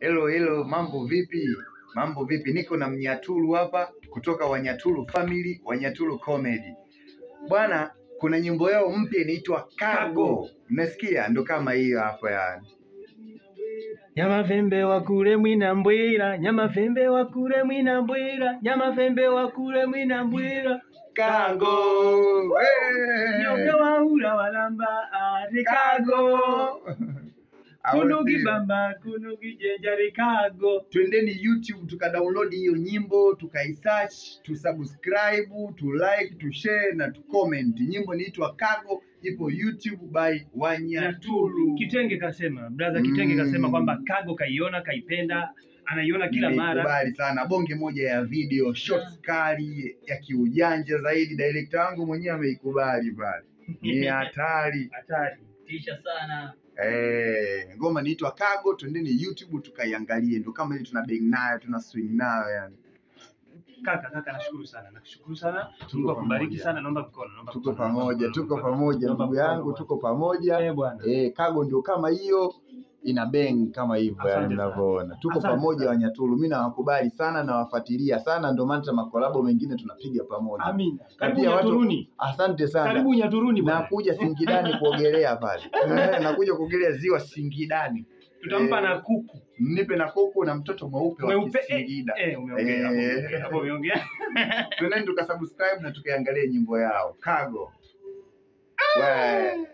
Hello hello, mambo vipi? Mambo vipi? Niko na Mnyaturu hapa kutoka Wanyaturu Family, Wanyaturu Comedy. Bwana, kuna nyimbo yao mpya inaitwa Cargo. Mmesikia? Ndo kama hiyo hapo yani. Nyama vembe wakule mwina mbwira, nyama vembe wakule mwina mbwira, nyama vembe wakule mwina mbwira. Cargo. Hey. Nyoka wa waula walamba ni kago. Kunugi bamba, kunugi jenjari kago. Twendeni YouTube tukadownload hiyo nyimbo, tukaisearch, tusubscribe, tulike, tushare na tucomment. Nyimbo niitwa Kago ipo YouTube by Wanyaturu. Kitenge kasema, brother Kitenge Mm. kasema kwamba kago kaiona, kaipenda, anaiona kila mara. Kubali sana, bonge moja ya video shots kali ya kiujanja zaidi. Director wangu mwenyewe ameikubali pale, ni hatari. Hatari. Tisha sana Eh, ngoma inaitwa Kago, twendeni YouTube tukaiangalie, Ndio kama hili tuna bang nayo, tuna swing nayo yani. Kaka, kaka nashukuru sana. Nakushukuru sana. Tuko Mungu akubariki pamoja. sana. Naomba mkono, naomba Tuko pamoja, tuko pamoja ndugu yangu, tuko pamoja. Eh bwana. Eh, Kago ndio kama hiyo ina bengi kama hivyo yani mnavyoona. Tuko pamoja. Wanyaturu, mimi nawakubali sana, nawafuatilia sana, ndio maana makolabo mengine tunapiga pamoja. Amina. Karibu Nyaturuni. Asante sana. Karibu Nyaturuni bwana. Nakuja Singidani kuogelea pale. Eh, Nakuja kuogelea ziwa Singidani. Tutampa Eh, na kuku. Nipe na kuku na mtoto mweupe wa Singida. Kisingida. Eh, umeongea hapo. Eh. umeongea, Hapo tukasubscribe na tukaiangalia nyimbo yao Kago. We.